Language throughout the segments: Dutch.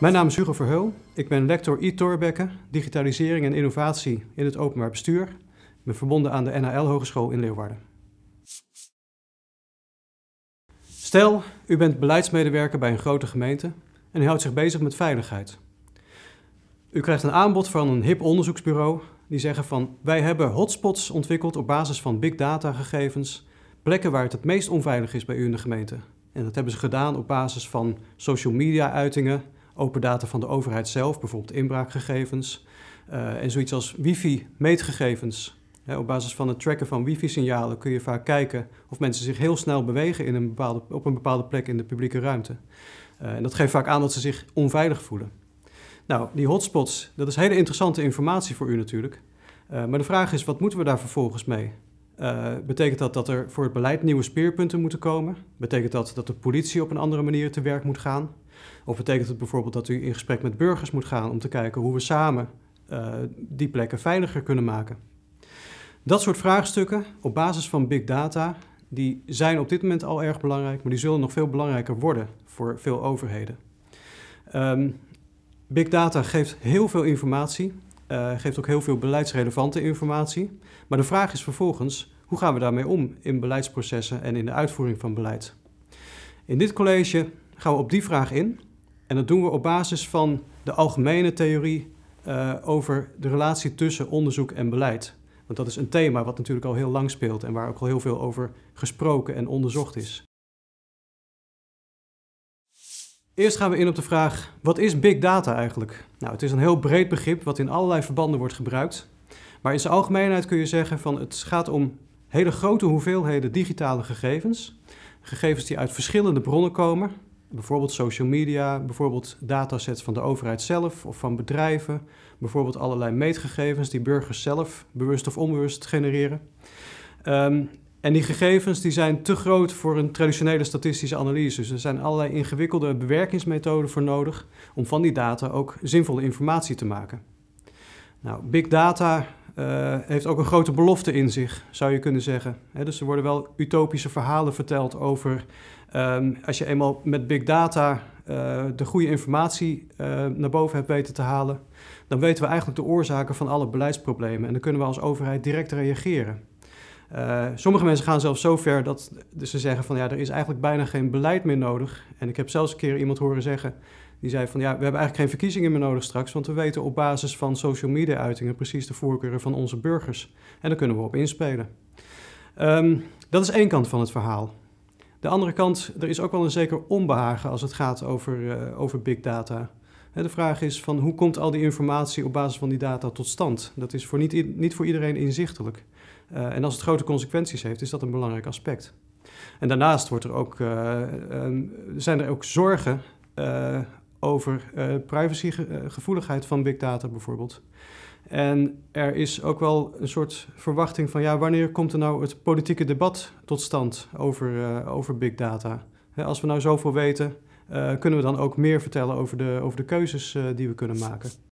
Mijn naam is Hugo Verheul. Ik ben lector e-Thorbecke, digitalisering en innovatie in het openbaar bestuur. Ik ben verbonden aan de NHL Hogeschool in Leeuwarden. Stel, u bent beleidsmedewerker bij een grote gemeente en u houdt zich bezig met veiligheid. U krijgt een aanbod van een hip onderzoeksbureau die zeggen van wij hebben hotspots ontwikkeld op basis van big data gegevens, plekken waar het het meest onveilig is bij u in de gemeente. En dat hebben ze gedaan op basis van social media uitingen, open data van de overheid zelf, bijvoorbeeld inbraakgegevens uh, en zoiets als wifi-meetgegevens. op basis van het tracken van wifi-signalen kun je vaak kijken of mensen zich heel snel bewegen in een bepaalde, op een bepaalde plek in de publieke ruimte. Uh, en dat geeft vaak aan dat ze zich onveilig voelen. Nou, die hotspots, dat is hele interessante informatie voor u natuurlijk. Uh, maar de vraag is, wat moeten we daar vervolgens mee? Betekent dat dat er voor het beleid nieuwe speerpunten moeten komen? Betekent dat dat de politie op een andere manier te werk moet gaan? Of betekent het bijvoorbeeld dat u in gesprek met burgers moet gaan om te kijken hoe we samen uh, die plekken veiliger kunnen maken? Dat soort vraagstukken op basis van big data, die zijn op dit moment al erg belangrijk, maar die zullen nog veel belangrijker worden voor veel overheden. Um, big data geeft heel veel informatie, uh, geeft ook heel veel beleidsrelevante informatie. Maar de vraag is vervolgens, hoe gaan we daarmee om in beleidsprocessen en in de uitvoering van beleid? In dit college gaan we op die vraag in. En dat doen we op basis van de algemene theorie uh, over de relatie tussen onderzoek en beleid. Want dat is een thema wat natuurlijk al heel lang speelt en waar ook al heel veel over gesproken en onderzocht is. Eerst gaan we in op de vraag, wat is big data eigenlijk? Nou, het is een heel breed begrip wat in allerlei verbanden wordt gebruikt. Maar in zijn algemeenheid kun je zeggen van het gaat om hele grote hoeveelheden digitale gegevens. Gegevens die uit verschillende bronnen komen. Bijvoorbeeld social media, bijvoorbeeld datasets van de overheid zelf of van bedrijven. Bijvoorbeeld allerlei meetgegevens die burgers zelf bewust of onbewust genereren. Um, en die gegevens die zijn te groot voor een traditionele statistische analyse. Dus er zijn allerlei ingewikkelde bewerkingsmethoden voor nodig om van die data ook zinvolle informatie te maken. Nou, big data uh, heeft ook een grote belofte in zich, zou je kunnen zeggen. dus er worden wel utopische verhalen verteld over um, als je eenmaal met big data uh, de goede informatie uh, naar boven hebt weten te halen, dan weten we eigenlijk de oorzaken van alle beleidsproblemen en dan kunnen we als overheid direct reageren. Uh, sommige mensen gaan zelfs zo ver dat ze zeggen van ja, er is eigenlijk bijna geen beleid meer nodig. En ik heb zelfs een keer iemand horen zeggen, die zei van ja, we hebben eigenlijk geen verkiezingen meer nodig straks, want we weten op basis van social media uitingen precies de voorkeuren van onze burgers. En daar kunnen we op inspelen. Um, dat is één kant van het verhaal. De andere kant, er is ook wel een zeker onbehagen als het gaat over, uh, over big data. De vraag is van hoe komt al die informatie op basis van die data tot stand? Dat is voor niet, niet voor iedereen inzichtelijk. Uh, en als het grote consequenties heeft, is dat een belangrijk aspect. En daarnaast wordt er ook, uh, um, zijn er ook zorgen uh, over privacygevoeligheid van big data bijvoorbeeld. En er is ook wel een soort verwachting van, ja, wanneer komt er nou het politieke debat tot stand over, over big data? als we nou zoveel weten, kunnen we dan ook meer vertellen over de, over de keuzes die we kunnen maken.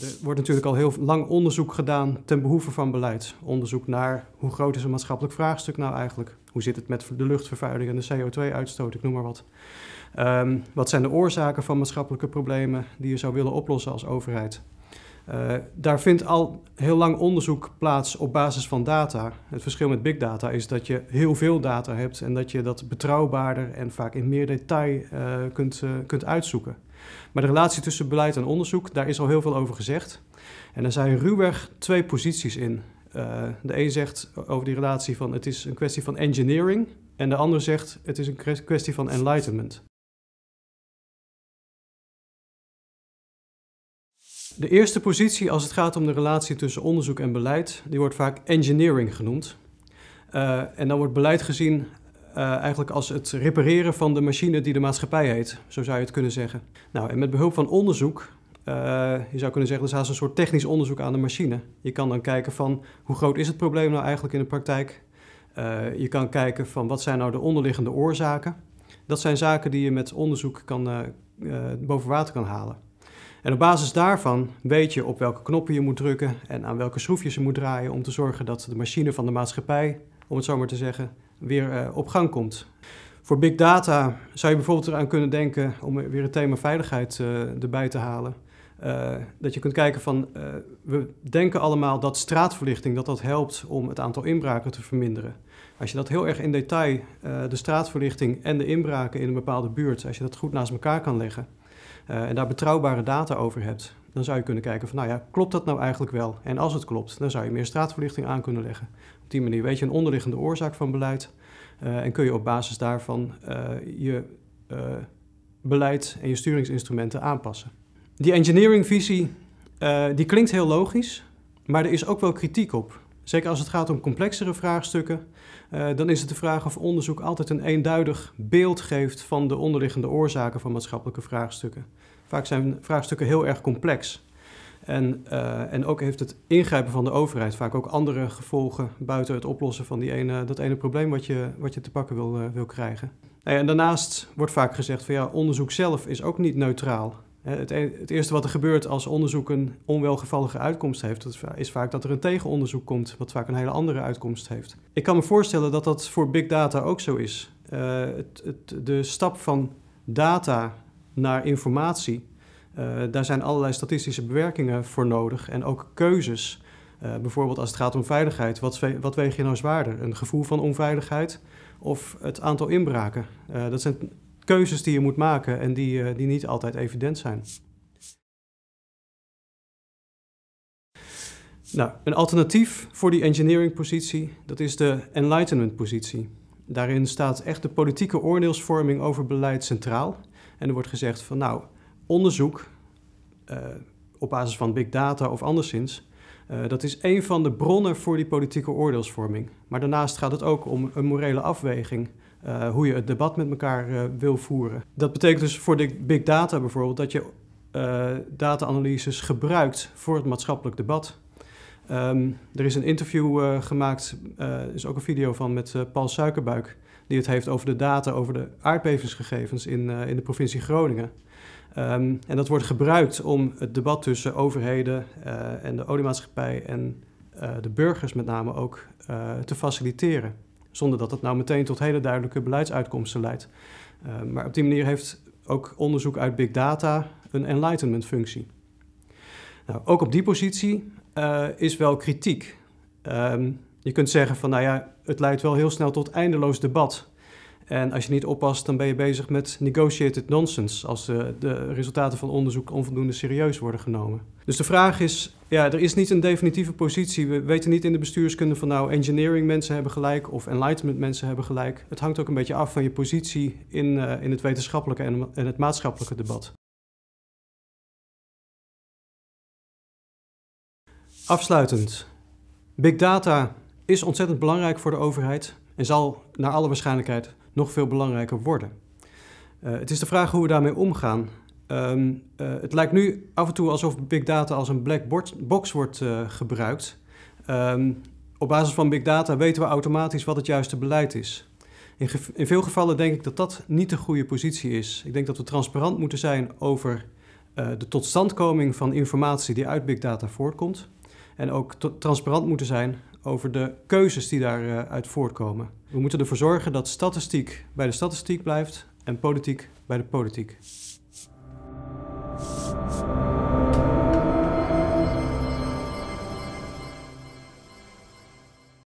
Er wordt natuurlijk al heel lang onderzoek gedaan ten behoeve van beleid. Onderzoek naar hoe groot is een maatschappelijk vraagstuk nou eigenlijk? Hoe zit het met de luchtvervuiling en de CO2-uitstoot, ik noem maar wat. Um, wat zijn de oorzaken van maatschappelijke problemen die je zou willen oplossen als overheid? Uh, daar vindt al heel lang onderzoek plaats op basis van data. Het verschil met big data is dat je heel veel data hebt en dat je dat betrouwbaarder en vaak in meer detail uh, kunt, uh, kunt uitzoeken. Maar de relatie tussen beleid en onderzoek, daar is al heel veel over gezegd. En er zijn ruwweg twee posities in. Uh, de een zegt over die relatie van het is een kwestie van engineering. En de ander zegt het is een kwestie van enlightenment. De eerste positie als het gaat om de relatie tussen onderzoek en beleid, die wordt vaak engineering genoemd. Uh, en dan wordt beleid gezien uh, eigenlijk als het repareren van de machine die de maatschappij heet. Zo zou je het kunnen zeggen. Nou, en met behulp van onderzoek, uh, je zou kunnen zeggen, er is een soort technisch onderzoek aan de machine. Je kan dan kijken van hoe groot is het probleem nou eigenlijk in de praktijk. Uh, je kan kijken van wat zijn nou de onderliggende oorzaken. Dat zijn zaken die je met onderzoek kan, boven water kan halen. En op basis daarvan weet je op welke knoppen je moet drukken en aan welke schroefjes je moet draaien om te zorgen dat de machine van de maatschappij, om het zo maar te zeggen, weer uh, op gang komt. Voor big data zou je bijvoorbeeld eraan kunnen denken, om weer het thema veiligheid uh, erbij te halen, uh, dat je kunt kijken van, we denken allemaal dat straatverlichting dat dat helpt om het aantal inbraken te verminderen. Als je dat heel erg in detail, de straatverlichting en de inbraken in een bepaalde buurt, als je dat goed naast elkaar kan leggen en daar betrouwbare data over hebt, dan zou je kunnen kijken van, nou ja, klopt dat nou eigenlijk wel? En als het klopt, dan zou je meer straatverlichting aan kunnen leggen. Op die manier weet je een onderliggende oorzaak van beleid uh, en kun je op basis daarvan uh, je beleid en je sturingsinstrumenten aanpassen. Die engineering-visie die klinkt heel logisch, maar er is ook wel kritiek op. Zeker als het gaat om complexere vraagstukken, dan is het de vraag of onderzoek altijd een eenduidig beeld geeft van de onderliggende oorzaken van maatschappelijke vraagstukken. Vaak zijn vraagstukken heel erg complex. En, uh, en ook heeft het ingrijpen van de overheid vaak ook andere gevolgen buiten het oplossen van die ene, dat ene probleem wat je, wat je te pakken wil, uh, wil krijgen. En daarnaast wordt vaak gezegd van ja, onderzoek zelf is ook niet neutraal. Het, e-, het, eerste wat er gebeurt als onderzoek een onwelgevallige uitkomst heeft, dat is vaak dat er een tegenonderzoek komt, wat vaak een hele andere uitkomst heeft. Ik kan me voorstellen dat dat voor big data ook zo is. Uh, het, het, de stap van data naar informatie uh, daar zijn allerlei statistische bewerkingen voor nodig en ook keuzes. Bijvoorbeeld als het gaat om veiligheid, wat, wat weeg je nou zwaarder? Een gevoel van onveiligheid of het aantal inbraken? Dat zijn keuzes die je moet maken en die, die niet altijd evident zijn. Nou, een alternatief voor die engineering-positie, dat is de enlightenment-positie. Daarin staat echt de politieke oordeelsvorming over beleid centraal. En er wordt gezegd van nou, onderzoek uh, op basis van big data of anderszins, uh, dat is een van de bronnen voor die politieke oordeelsvorming. Maar daarnaast gaat het ook om een morele afweging, uh, hoe je het debat met elkaar wil voeren. Dat betekent dus voor de big data bijvoorbeeld dat je data-analyses gebruikt voor het maatschappelijk debat. Um, er is een interview gemaakt, er is ook een video van met Paul Suikerbuik, die het heeft over de data over de aardbevingsgegevens in, in de provincie Groningen. Um, en dat wordt gebruikt om het debat tussen overheden en de oliemaatschappij en de burgers met name ook te faciliteren. Zonder dat het nou meteen tot hele duidelijke beleidsuitkomsten leidt. Ehm, maar op die manier heeft ook onderzoek uit big data een enlightenment functie. Nou, ook op die positie is wel kritiek. Um, je kunt zeggen van nou ja, het leidt wel heel snel tot eindeloos debat. En als je niet oppast, dan ben je bezig met negotiated nonsense als de, de, resultaten van onderzoek onvoldoende serieus worden genomen. Dus de vraag is, ja, er is niet een definitieve positie. We weten niet in de bestuurskunde van nou engineering mensen hebben gelijk of enlightenment mensen hebben gelijk. Het hangt ook een beetje af van je positie in, uh, in het wetenschappelijke en, en het maatschappelijke debat. Afsluitend. Big data is ontzettend belangrijk voor de overheid en zal naar alle waarschijnlijkheid nog veel belangrijker worden. Uh, het is de vraag hoe we daarmee omgaan. Um, uh, het lijkt nu af en toe alsof big data als een black box wordt uh, gebruikt. Um, op basis van big data weten we automatisch wat het juiste beleid is. In, in, veel gevallen denk ik dat dat niet de goede positie is. Ik denk dat we transparant moeten zijn over de totstandkoming van informatie die uit big data voortkomt. En ook transparant moeten zijn over de keuzes die daaruit voortkomen. We moeten ervoor zorgen dat statistiek bij de statistiek blijft en politiek bij de politiek.